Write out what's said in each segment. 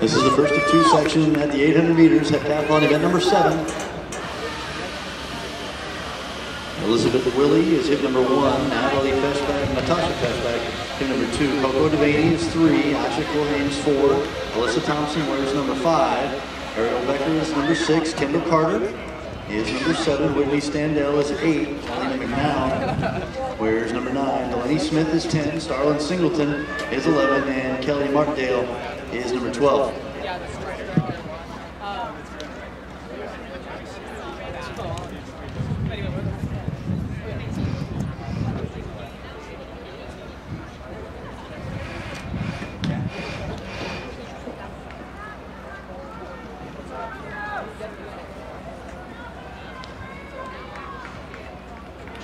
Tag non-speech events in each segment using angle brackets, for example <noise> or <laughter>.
This is the first of two sections at the 800 meters heptathlon event number seven. Elizabeth Willey is hit number one. Natalie Feshbach, Natasha Feshbach, hit number two. Coco Devaney is three. Asha Culhane is four. Alyssa Thompson wears number five. Ariel Becker is number six. Kendall Carter is number seven. Whitney Standel is eight. Kelly McNown wears number nine. Delaney Smith is 10. Starlynn Singleton is 11. And Kelli Martindale is number 12. <laughs>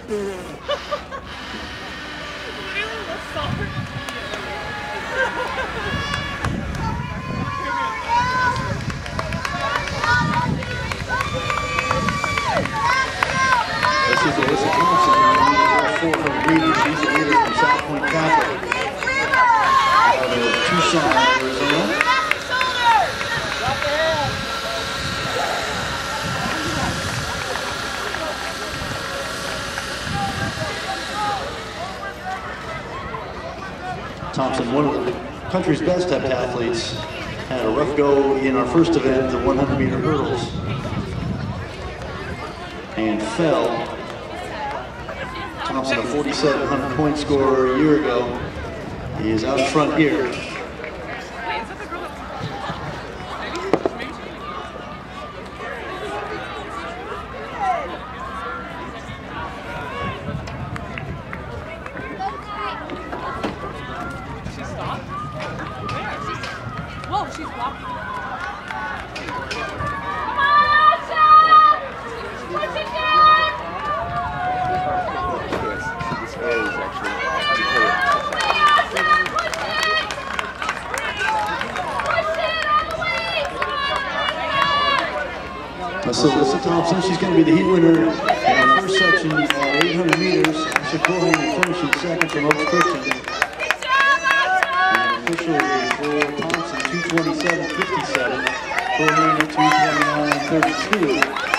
This <laughs> <laughs> is Alyssa Thompson, four from Green. She's the leader from Salpointe Catholic. Out of Tucson, Arizona. Thompson, one of the country's best heptathletes, had a rough go in our first event, the 100 meter hurdles, and fell. Thompson, a 4,700 point scorer a year ago, he is out front here. She's walking. Uh, this guy is actually. That's Alyssa Thompson. She's going to be the heat winner in our first section uh, of 800 meters. Asha Culhane finishing second from Oaks Christian. And officially for Thompson, 227.57. Culhane at 229.32.